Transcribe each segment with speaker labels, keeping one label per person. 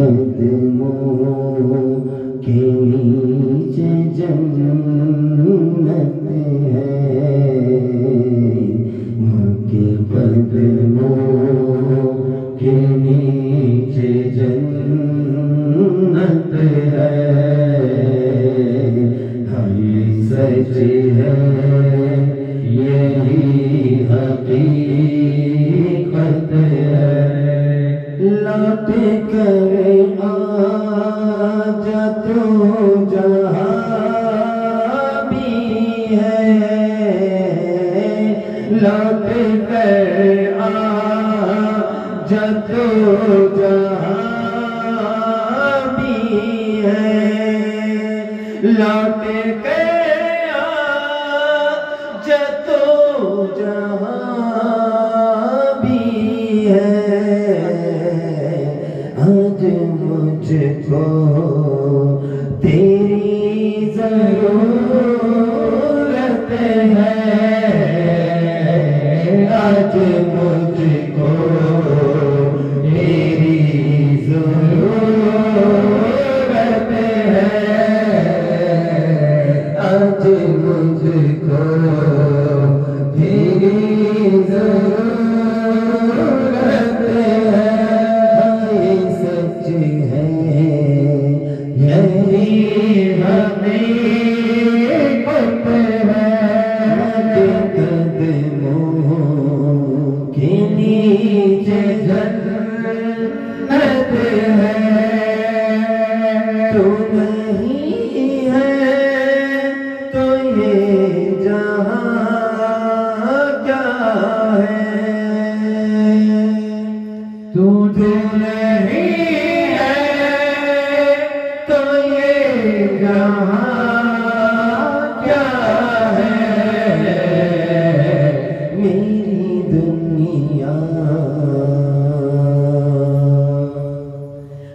Speaker 1: قدموں کے نیچے جنت ہے۔ ماں کے قدموں کے نیچے جنت ہے۔ ہم سچ ہے۔ لوٹ کر آج تو جہاں لوٹ جہاں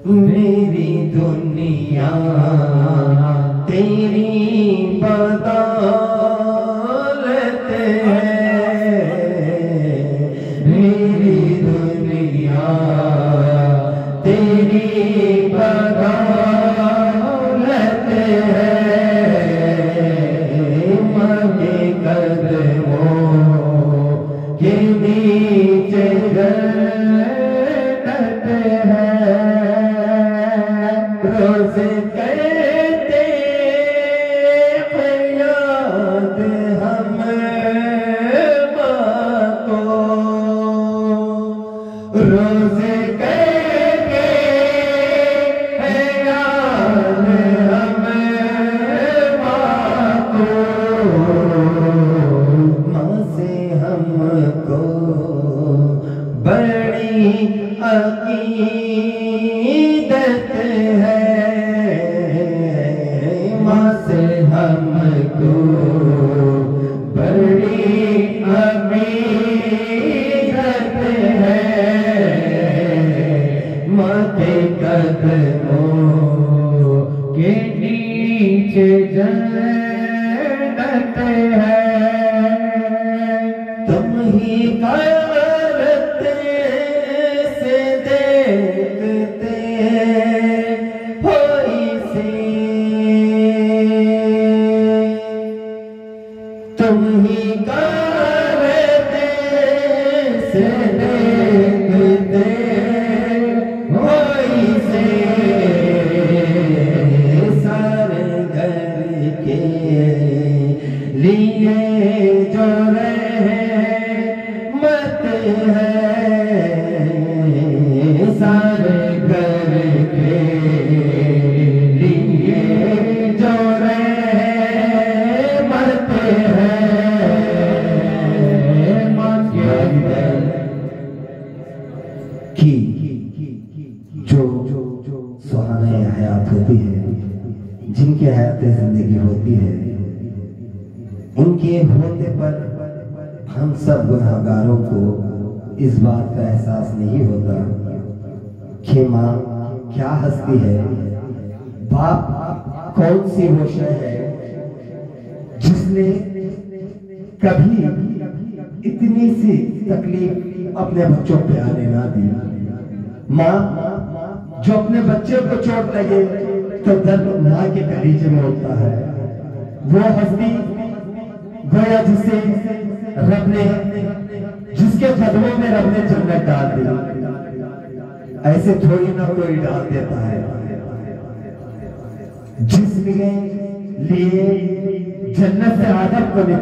Speaker 1: میری دنیا تیری بدولت ہے میری دنیا تیری بدولت ہے مجھے روز کرتے ہیں یاد ہم ماں کو۔ روز قدموں کے نیچے جنت ہے۔ تم ہی کرتے سے دیکھتے ہو اسے تم ہی کے لیے جو رحمت ہے، سارے گھر کے لیے جو رحمت ہے۔ ماں کی جو سہانے حیات ہوتی ہے۔ جن کی حیات زندگی ہوتی ہے، ان کے ہوتے پر ہم سب گناہگاروں کو اس بات کا احساس نہیں ہوتا کہ ماں کیا ہستی ہے۔ باپ کون سی وہ شے ہے جس نے کبھی اتنی سی تکلیف اپنے بچوں پہ آنے نہ دی؟ ماں جو اپنے بچے کو چوٹ لگے تو درد ماں کے کلیجے میں ہوتا ہے۔ وہ ہستی گویا جسے رب نے جس کے قدموں میں رب نے جنت ڈال دی۔ ایسے تھوڑی نہ کوئی ڈال دیتا ہے۔ جس لیے لیے جنت سے آدم کو